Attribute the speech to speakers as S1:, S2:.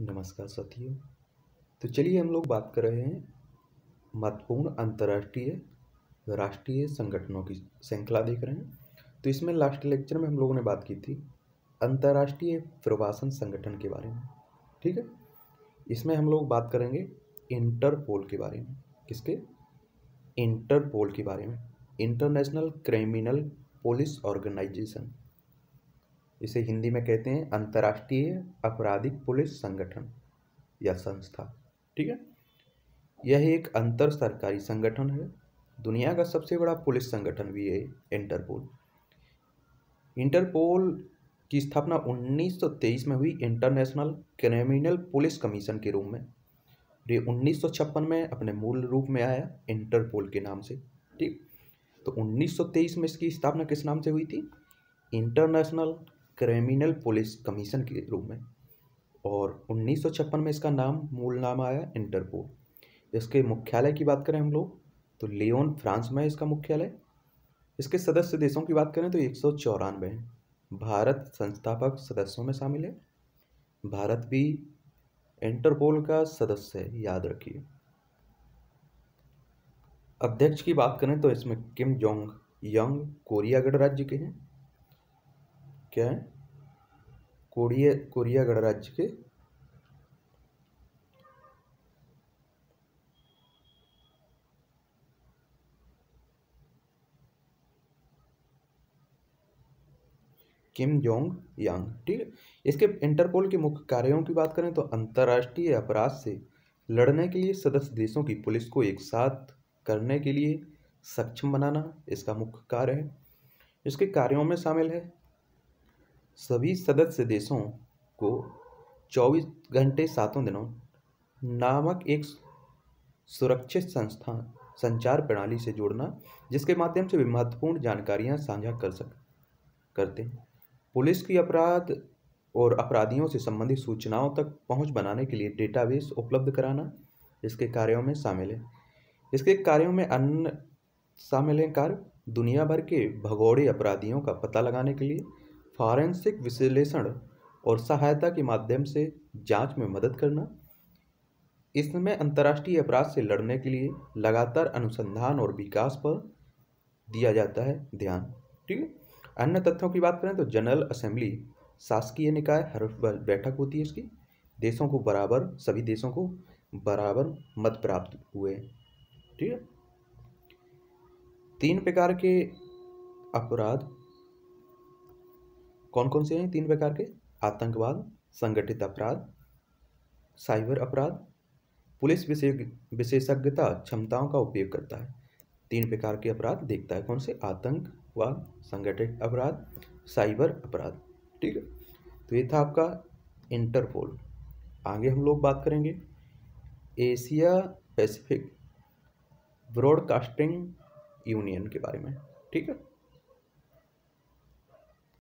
S1: नमस्कार साथियों। तो चलिए हम लोग बात कर रहे हैं महत्वपूर्ण अंतर्राष्ट्रीय राष्ट्रीय संगठनों की श्रृंखला देख रहे हैं। तो इसमें लास्ट लेक्चर में हम लोगों ने बात की थी अंतर्राष्ट्रीय प्रवासन संगठन के बारे में, ठीक है? इसमें हम लोग बात करेंगे इंटरपोल के बारे में। किसके? इंटरपोल के बारे में। International criminal police organisation. इसे हिंदी में कहते हैं अंतर्राष्ट्रीय आपराधिक पुलिस संगठन या संस्था। ठीक है? यह एक अंतर सरकारी संगठन है। दुनिया का सबसे बड़ा पुलिस संगठन भी है इंटरपोल। इंटरपोल की स्थापना 1923 में हुई इंटरनेशनल क्रिमिनल पुलिस कमीशन के रूप में। ये उन्नीस सौ छप्पन में अपने मूल रूप में आया, इंटरपोल के नाम से। ठीक? तो 1923 में इसकी स्थापना किस नाम से हुई थी? इंटरनेशनल क्रिमिनल पुलिस कमीशन के रूप में और उन्नीस सौ छप्पन में इसका नाम, मूल नाम आया इंटरपोल। इसके मुख्यालय की बात करें हम लोग तो लियोन, फ्रांस में इसका मुख्यालय। इसके सदस्य देशों की बात करें तो एक सौ चौरानवे हैं। भारत संस्थापक सदस्यों में शामिल है। भारत भी इंटरपोल का सदस्य है, याद रखिए। अध्यक्ष की बात करें तो इसमें किम जोंग यंग कोरिया गणराज्य के हैं। क्या है? कोरिया कोरिया गणराज्य के किम जोंग यांग, ठीक है? इसके इंटरपोल के मुख्य कार्यों की बात करें तो अंतर्राष्ट्रीय अपराध से लड़ने के लिए सदस्य देशों की पुलिस को एक साथ करने के लिए सक्षम बनाना इसका मुख्य कार्य है। इसके कार्यों में शामिल है सभी सदस्य देशों को 24 घंटे सातों दिनों नामक एक सुरक्षित संस्थान संचार प्रणाली से जोड़ना, जिसके माध्यम से वे महत्वपूर्ण जानकारियाँ साझा कर सक, करते हैं। पुलिस की अपराध और अपराधियों से संबंधित सूचनाओं तक पहुँच बनाने के लिए डेटाबेस उपलब्ध कराना इसके कार्यों में शामिल है। इसके कार्यों में अन्य शामिल हैं कार्य, दुनिया भर के भगोड़े अपराधियों का पता लगाने के लिए फॉरेंसिक विश्लेषण और सहायता के माध्यम से जाँच में मदद करना, इसमें अंतर्राष्ट्रीय अपराध से लड़ने के लिए लगातार अनुसंधान और विकास पर दिया जाता है ध्यान, ठीक है? अन्य तथ्यों की बात करें तो जनरल असेंबली शासकीय निकाय हर बैठक होती है इसकी। देशों को बराबर, सभी देशों को बराबर मत प्राप्त हुए, ठीक है? तीन प्रकार के अपराध कौन कौन से हैं तीन प्रकार के? आतंकवाद, संगठित अपराध, साइबर अपराध। पुलिस विशेषज्ञता क्षमताओं का उपयोग करता है। तीन प्रकार के अपराध, देखता है कौन से? आतंकवाद, संगठित अपराध, साइबर अपराध। ठीक है? तो ये था आपका इंटरपोल। आगे हम लोग बात करेंगे। एशिया पैसिफिक ब्रॉडकास्टिंग यूनियन के बारे में। ठीक है?